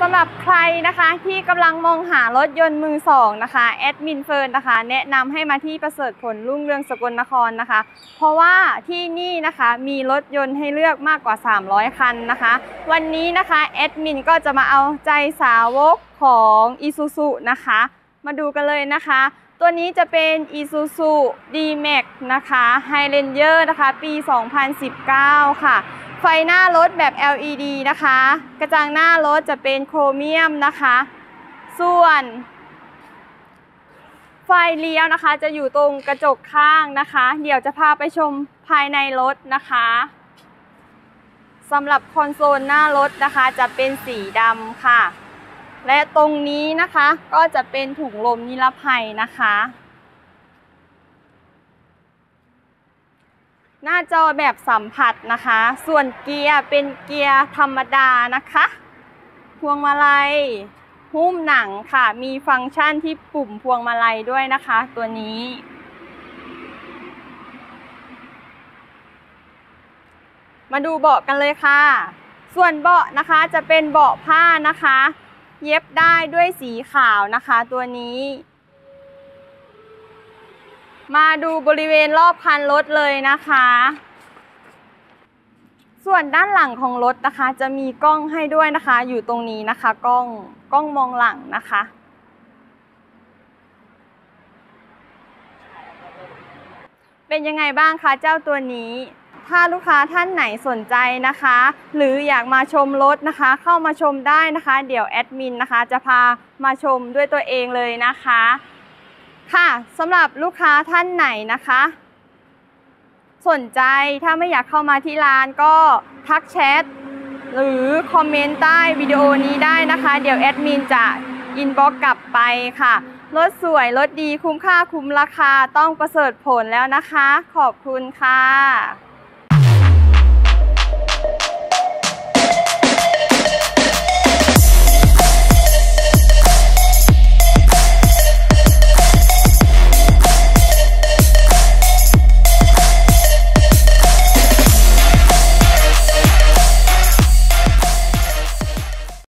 สำหรับใครนะคะที่กำลังมองหารถยนต์มือสองนะคะแอดมินเฟิร์นนะคะ แนะนำให้มาที่ประเสริฐผลรุ่งเรืองสกลนครนะคะ เพราะว่าที่นี่นะคะมีรถยนต์ให้เลือกมากกว่า 300 คันนะคะ วันนี้นะคะแอดมินก็จะมาเอาใจสาวกของ i s u z u นะคะ มาดูกันเลยนะคะ ตัวนี้จะเป็น Isuzu D-Max นะคะ Highlander นะคะ ปี 2019 ค่ะ ไฟหน้ารถแบบ LED นะคะ กระจังหน้ารถจะเป็นโครเมียมนะคะ ส่วน ไฟเลี้ยวนะคะ จะอยู่ตรงกระจกข้างนะคะ เดี๋ยวจะพาไปชมภายในรถนะคะสำหรับคอนโซลหน้ารถนะคะจะเป็นสีดำค่ะ และตรงนี้นะคะก็จะเป็นถุงลมนิรภัยนะคะ หน้าจอแบบสัมผัสนะคะ ส่วนเกียร์เป็นเกียร์ธรรมดานะคะ พวงมาลัยหุ้มหนังค่ะ มีฟังก์ชันที่ปุ่มพวงมาลัยด้วยนะคะ ตัวนี้ มาดูเบาะกันเลยค่ะ ส่วนเบาะนะคะจะเป็นเบาะผ้านะคะ เย็บได้ด้วยสีขาวนะคะ ตัวนี้ มาดูบริเวณรอบคันรถเลยนะคะ ส่วนด้านหลังของรถนะคะ จะมีกล้องให้ด้วยนะคะ อยู่ตรงนี้นะคะ กล้องกล้องมองหลังนะคะ เป็นยังไงบ้างคะเจ้าตัวนี้ถ้าลูกค้าท่านไหนสนใจนะคะ หรืออยากมาชมรถนะคะ เข้ามาชมได้นะคะ เดี๋ยวแอดมินนะคะ จะพามาชมด้วยตัวเองเลยนะคะ ค่ะสำหรับลูกค้าท่านไหนนะคะ สนใจถ้าไม่อยากเข้ามาที่ร้านก็ทักแชทหรือ comment ใต้วิดีโอนี้ได้นะคะ เดี๋ยวแอดมินจะ inbox กลับไปค่ะรถสวยรถดีคุ้มค่าคุ้มราคาต้องประเสริฐผลแล้วนะคะ ขอบคุณค่ะ